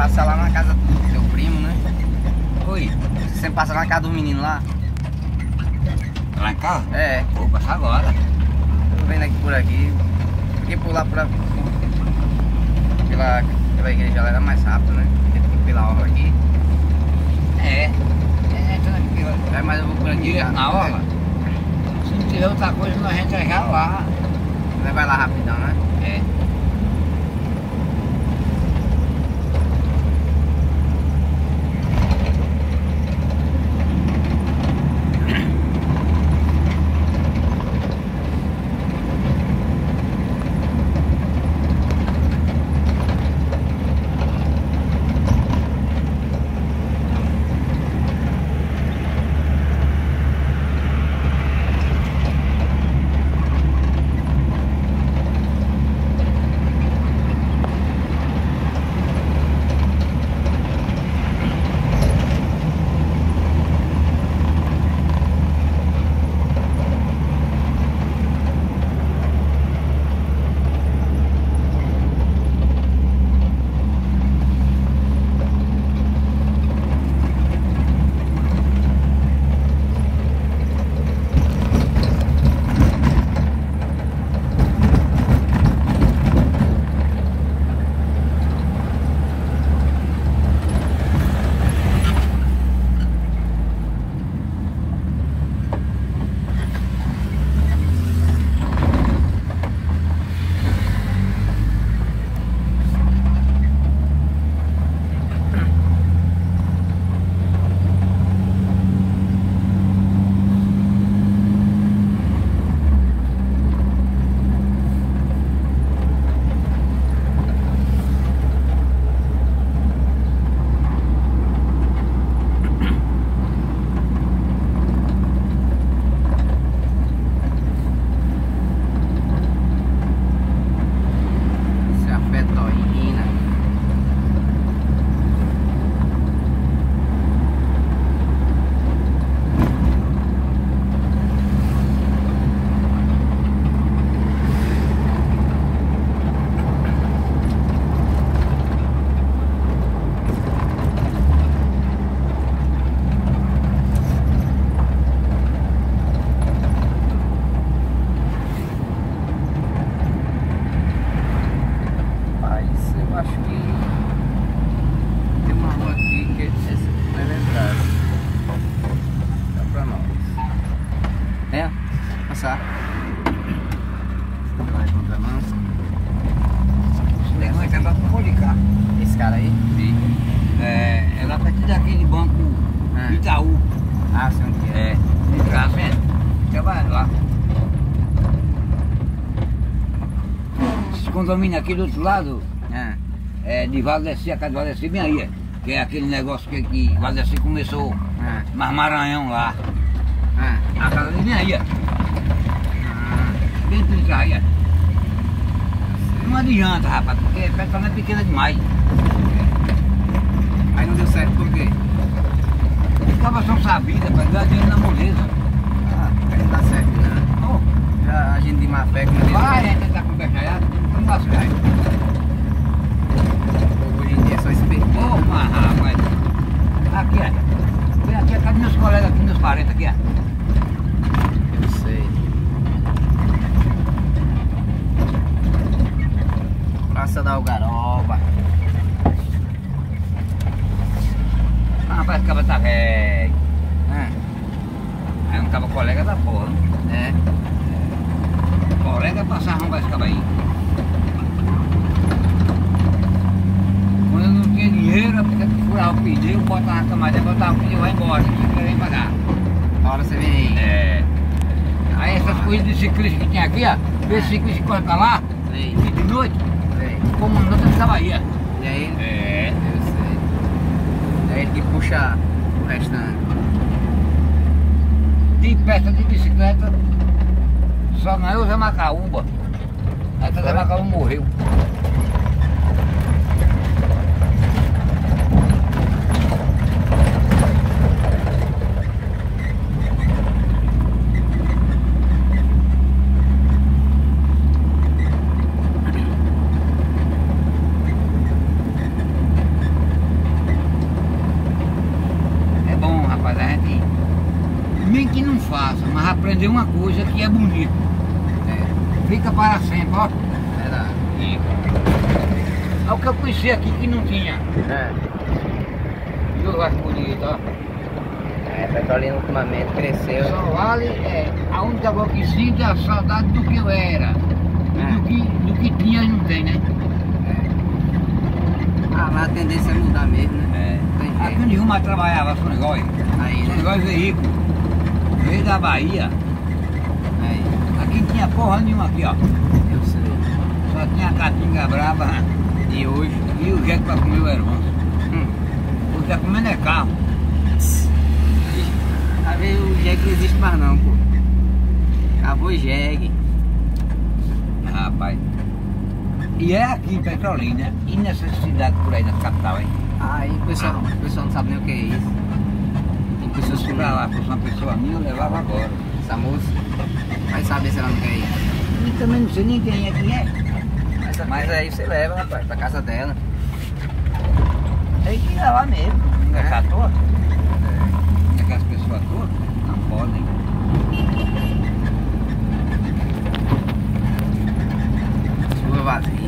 passar lá na casa do teu primo, né? Oi, Você sempre passa lá na casa dos meninos lá? lá em casa? É, Vou passar agora. tô vendo aqui por aqui. Porque por lá, por lá, pela, pela igreja lá era mais rápido, né? Pela orla aqui. É. É, aqui, ó. É, mas eu vou por aqui na orla. Se não tiver outra coisa, nós entra já lá. Vai lá rapidão, né? É. É condomínio aqui do outro lado Ah, é de Valdeci, a casa de Valdeci bem aí. é. Que é aquele negócio que, que Valdeci começou, ah, mas Maranhão lá. ah. A casa dele bem aí, é. ah. bem de cá aí. é. Não adianta, rapaz, porque a não é pequena demais. Aí não deu certo por quê? Ficava só sabida para ganhar dinheiro na moleza. Ah, não dá certo, né? Oh, Já a gente de má fé, como vai, né? Tentar conversar já, não faço mais. hoje em dia é só esperto. Ô, mas rapaz. Aqui, ó. Vem aqui, cadê meus colegas aqui, meus parentes aqui, ó? Eu sei. Praça da Algaroba. Ah, rapaz, esse cara tá velho. Ah, Aí um cabo colega da porra, né? é. Colega passar arrumar esse cabo aí. Quando eu não tinha dinheiro, eu que furar o pneu, botar na camarinha, botar o pneu vai embora, não tinha nem pagar. A hora você vem aí. É. Aí essas coisas de ciclista que tem aqui, ó, esse ciclista corre pra lá, Sei, e de noite, sei. o comandante da Bahia. E aí, É. eu sei. É ele que puxa o restante. De peça de bicicleta, só não é o Zé Macaúba. Aí o Zé Macaúba morreu. Passa, mas aprender uma coisa que é bonito. É, Fica para sempre, ó. verdade. É o que eu conheci aqui que não tinha. É. Eu acho bonito, ó. É, Petrolina ultimamente cresceu. Só vale é, a única coisa que sinto é a saudade do que eu era. E É. do, que, do que tinha e não tem, né? Ah, mas a tendência é mudar mesmo, né? É. Aqui nenhuma trabalhava Sonegói. Aí, né? Sonegói veículo. Veio da Bahia. Aí, Aqui tinha porra nenhuma aqui, ó. eu sei. Só tinha a catinga brava E hoje? e o jegue pra comer o hermano. Hum. O que tá comendo é carro. A ver o jegue não existe mais não, pô. Acabou o jegue. Rapaz. E é aqui em Petrolina. E nessa cidade por aí na capital, hein? Aí o pessoal, o pessoal não sabe nem o que é isso. Porque se chegar lá fosse uma pessoa minha, eu levava agora. Essa moça? Vai saber se ela não quer ir. Eu também não sei nem quem é quem é. Mas, mas aí você leva, rapaz, pra casa dela. Tem que ir lá mesmo. Não é, é. à toa? É. é que as pessoas à toa não podem. Sua vazia.